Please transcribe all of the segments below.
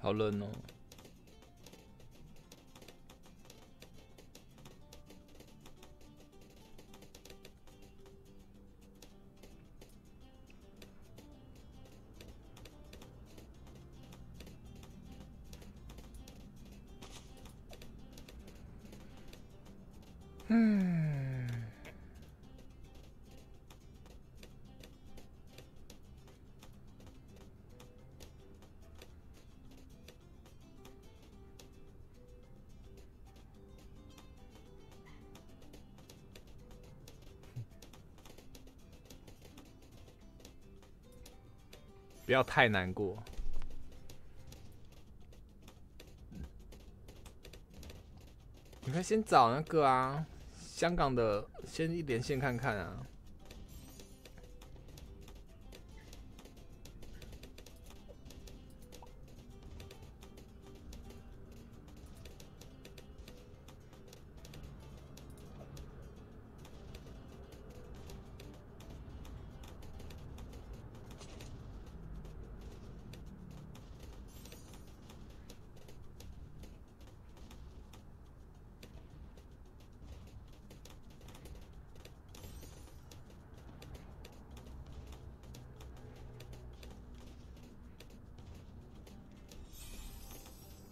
好冷哦。不要太难过。你可以先找那个啊。香港的，先一连线看看啊。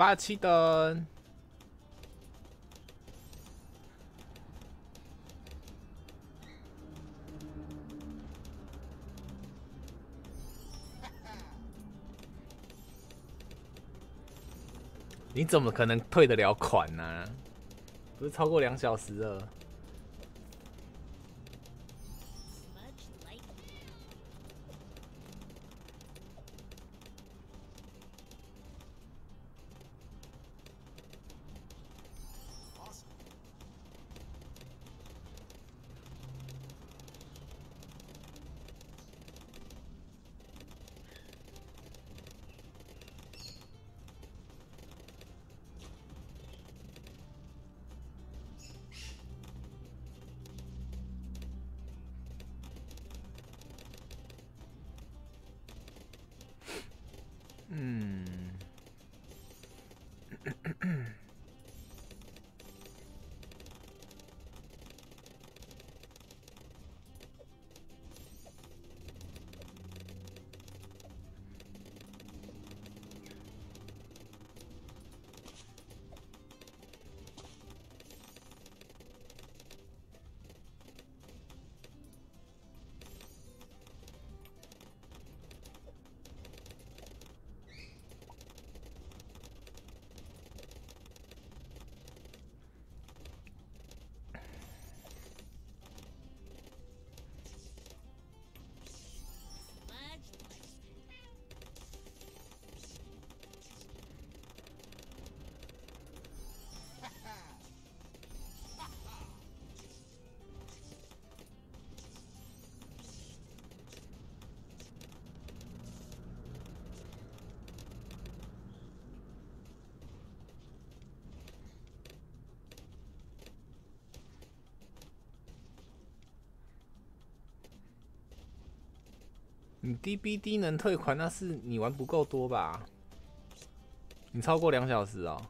八七灯，你怎么可能退得了款呢？不是超过两小时了。嗯。你 DBD 能退款，那是你玩不够多吧？你超过两小时哦。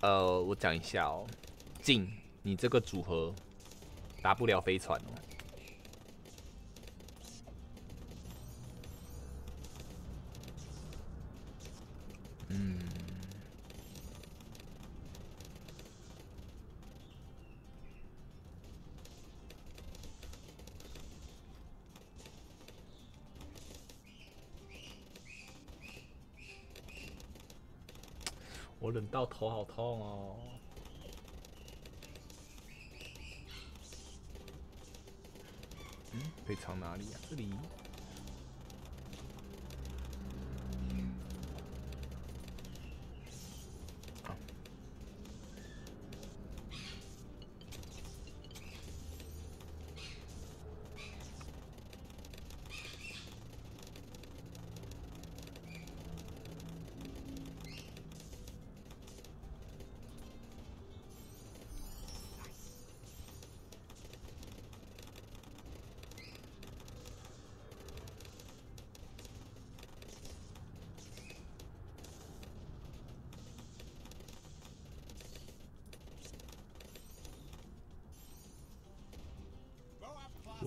呃，我讲一下哦，进你这个组合打不了飞船哦。我冷到头好痛哦！嗯，被藏哪里啊？这里。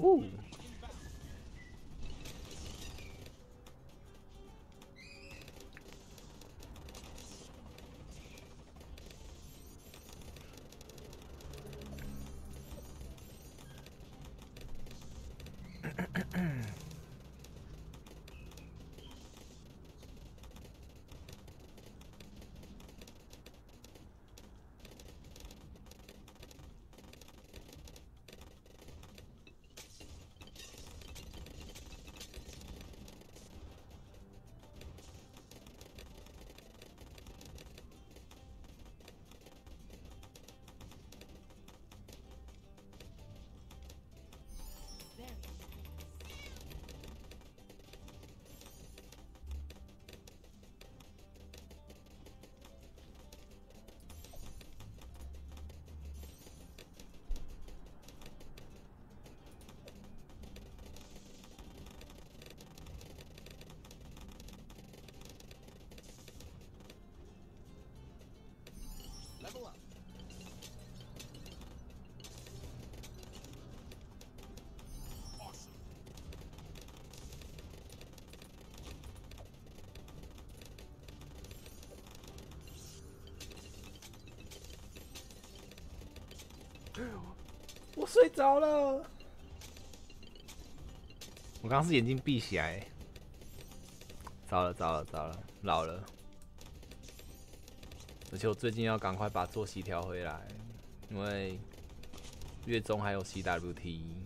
Ooh. 我睡着了，我刚是眼睛闭起来，糟了糟了糟了，老了，而且我最近要赶快把作息调回来，因为月中还有 CWT。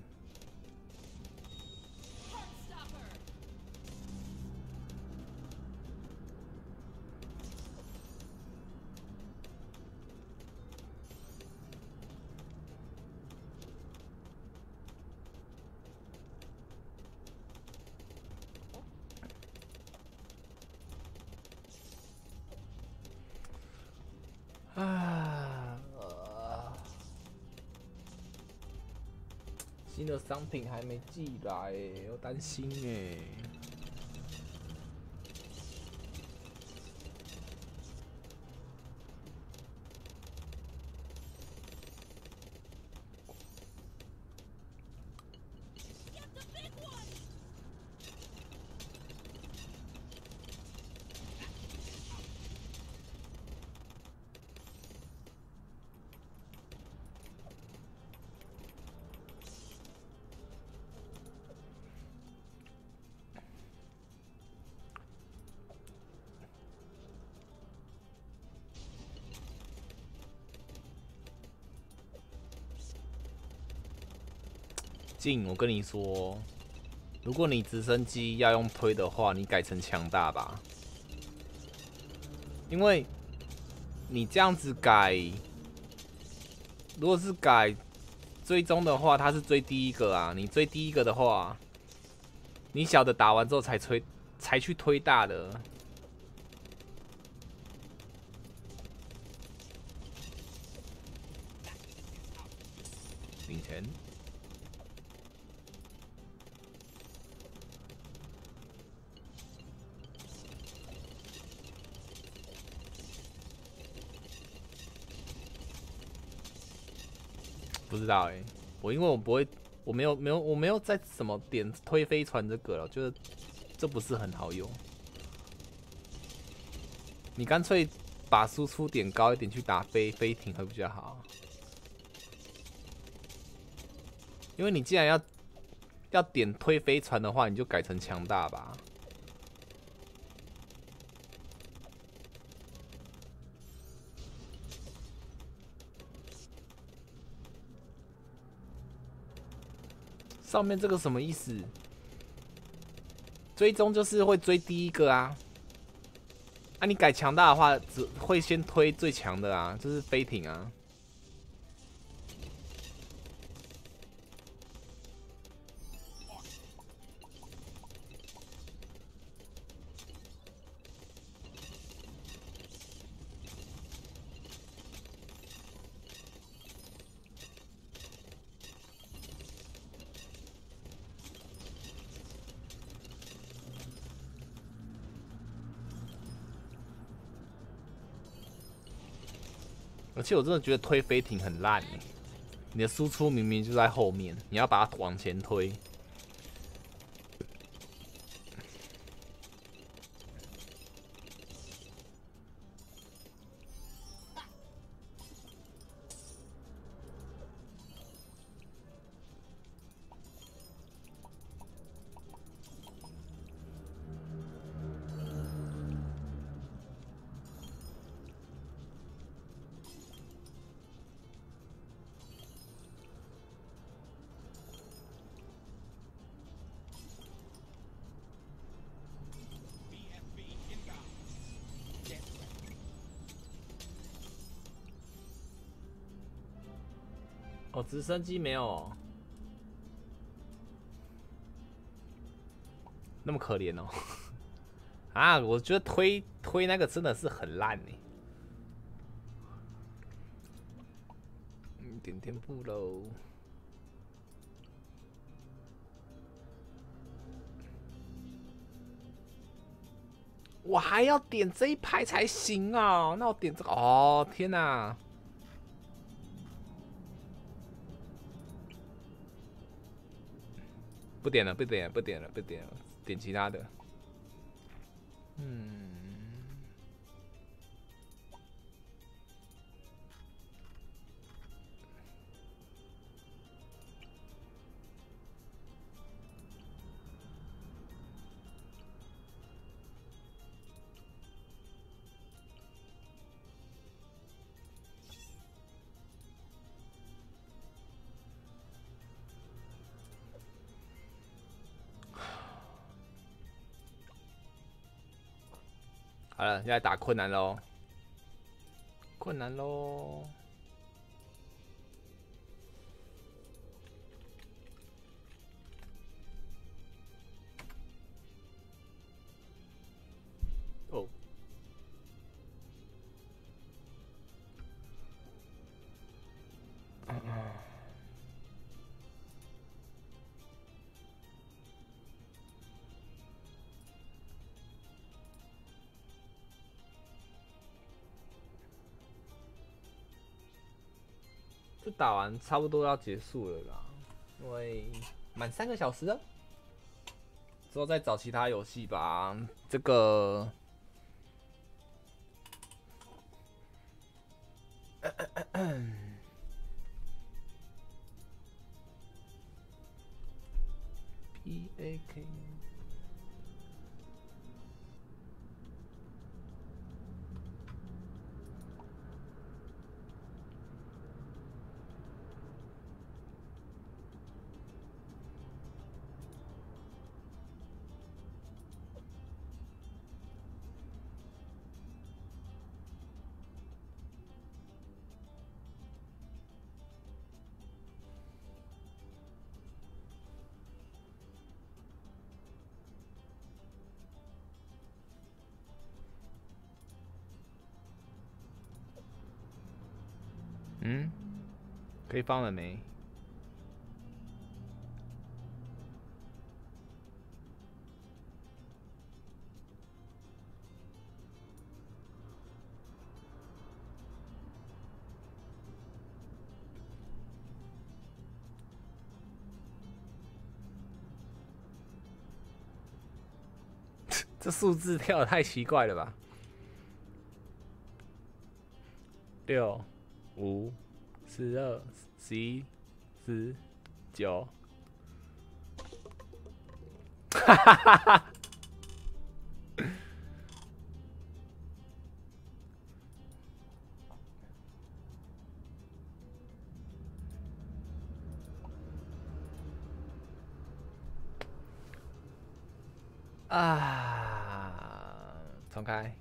新的商品还没寄来，要担心哎。进，我跟你说，如果你直升机要用推的话，你改成强大吧，因为你这样子改，如果是改追踪的话，它是追第一个啊，你追第一个的话，你小的打完之后才推，才去推大的，领不知道哎，我因为我不会，我没有没有我没有在什么点推飞船这个了，觉得这不是很好用。你干脆把输出点高一点去打飞飞艇会比较好。因为你既然要要点推飞船的话，你就改成强大吧。上面这个什么意思？追踪就是会追第一个啊！啊，你改强大的话，只会先推最强的啊，就是飞艇啊。且我真的觉得推飞艇很烂哎。你的输出明明就在后面，你要把它往前推。哦，直升机没有那么可怜哦。啊，我觉得推推那个真的是很烂呢。点点步喽。我还要点这一排才行啊！那我点这个哦，天哪！不点了，不点了，不点了，不点了，点其他的。嗯。好了，现在打困难喽，困难喽。这打完差不多要结束了啦，因为满三个小时了，之后再找其他游戏吧。这个，P A K。嗯，可以放了没？这数字跳的太奇怪了吧？六。五、四二、十一、十、九，哈哈哈哈！啊，重开。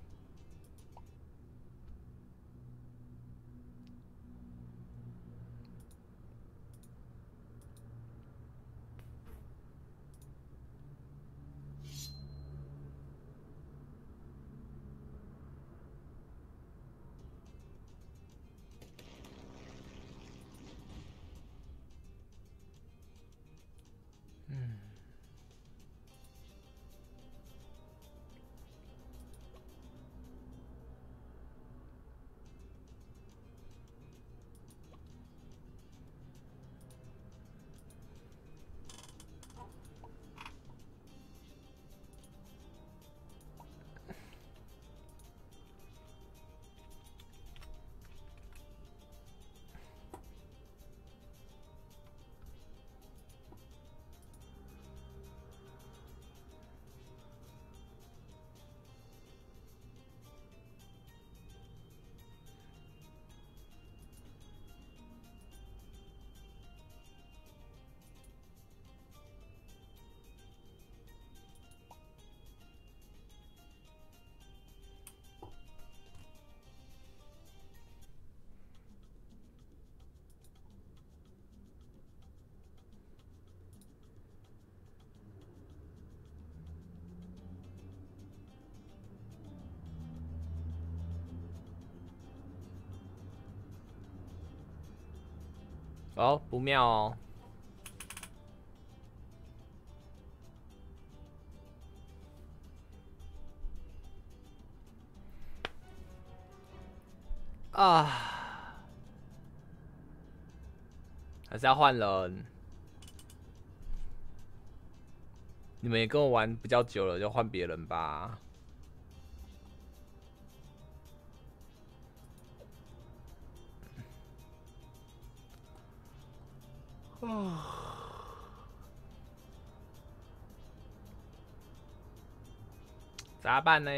哦，不妙哦。啊，还是要换人。你们也跟我玩比较久了，就换别人吧。啊，咋办呢？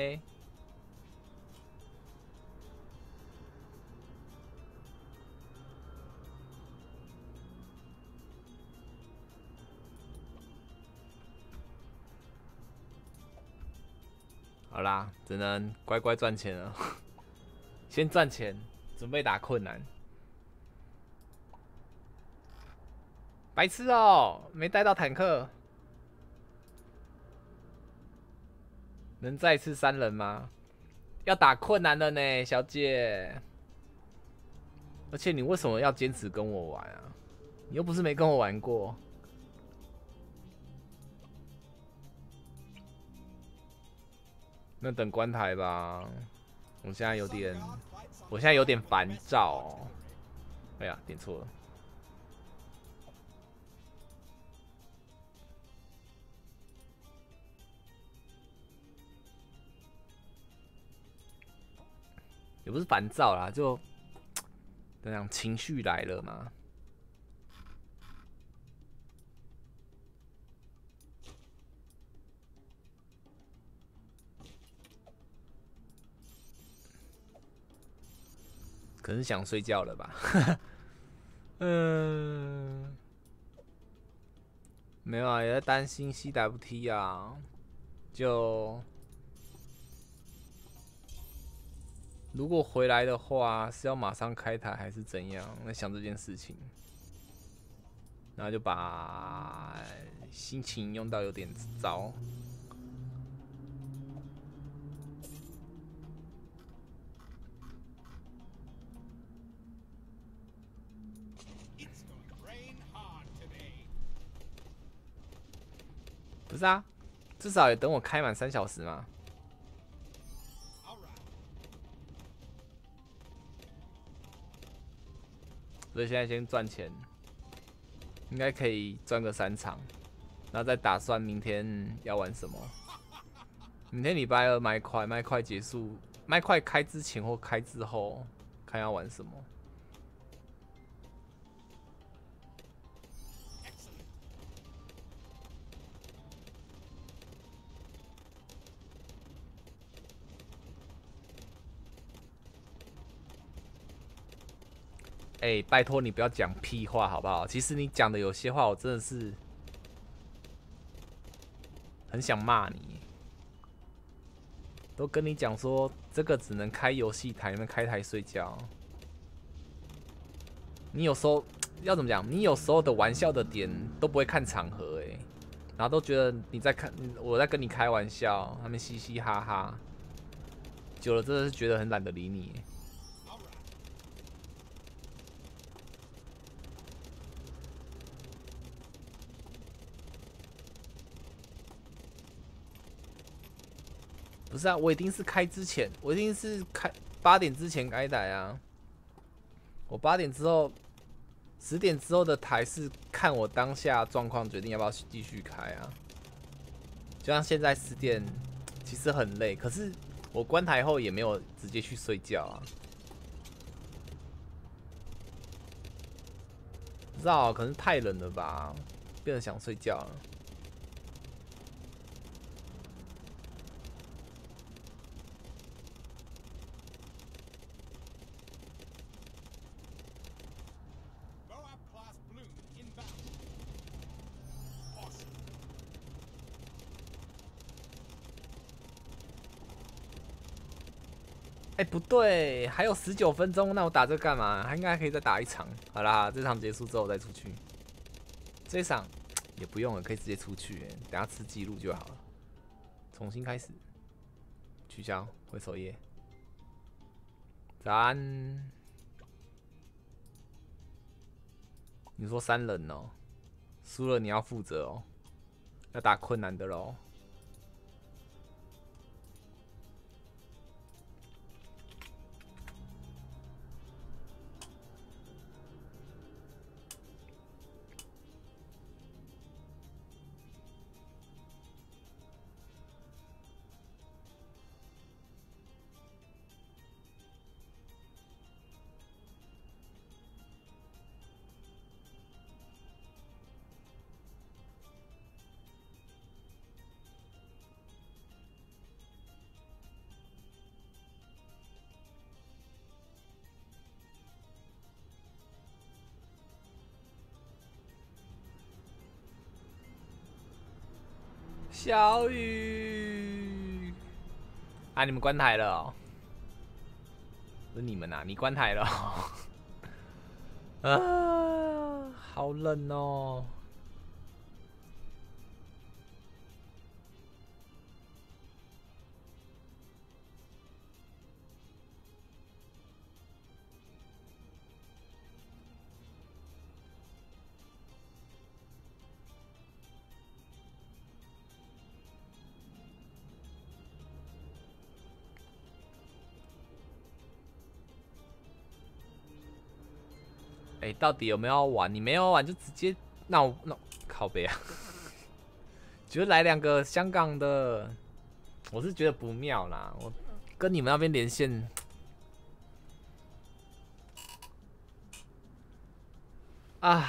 好啦，只能乖乖赚钱了。先赚钱，准备打困难。白痴哦，没带到坦克，能再次三人吗？要打困难了呢，小姐。而且你为什么要坚持跟我玩啊？你又不是没跟我玩过。那等关台吧，我现在有点，我现在有点烦躁。哎呀，点错了。也不是烦躁啦，就怎样情绪来了嘛。可能想睡觉了吧？嗯，没有啊，也在担心 CWT 啊。就如果回来的话，是要马上开台还是怎样？在想这件事情，然后就把心情用到有点糟。不是啊，至少也等我开满三小时嘛。所以现在先赚钱，应该可以赚个三场，然后再打算明天要玩什么。明天礼拜二麦块，麦块结束，麦块开之前或开之后，看要玩什么。哎，拜托你不要讲屁话好不好？其实你讲的有些话，我真的是很想骂你。都跟你讲说，这个只能开游戏台，能开台睡觉。你有时候要怎么讲？你有时候的玩笑的点都不会看场合，哎，然后都觉得你在看我在跟你开玩笑，他们嘻嘻哈哈，久了真的是觉得很懒得理你。不是啊，我一定是开之前，我一定是开八点之前开台啊。我八点之后、十点之后的台是看我当下状况决定要不要继续开啊。就像现在十点，其实很累，可是我关台后也没有直接去睡觉啊。不知道，可能太冷了吧，变得想睡觉了。不对，还有十九分钟，那我打这干嘛？还应该可以再打一场。好啦，这场结束之后再出去。这场也不用了，可以直接出去，等下吃记录就好了。重新开始，取消，回首页。早安。你说三人哦，输了你要负责哦，要打困难的喽。小雨，啊！你们关台了，不是你们呐，你关台了，啊，好冷哦。哎，到底有没有玩？你没有玩就直接那我那靠背啊！觉得来两个香港的，我是觉得不妙啦。我跟你们那边连线啊！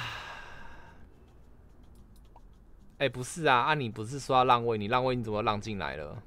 哎，不是啊，啊你不是说要让位？你让位你怎么让进来了？